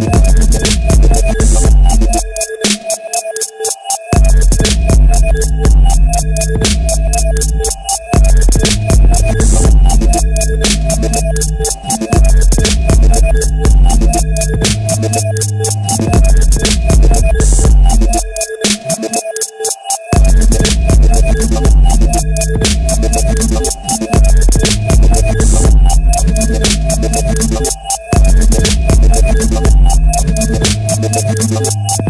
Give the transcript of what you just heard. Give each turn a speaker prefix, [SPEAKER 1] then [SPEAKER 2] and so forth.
[SPEAKER 1] Thank Thank you.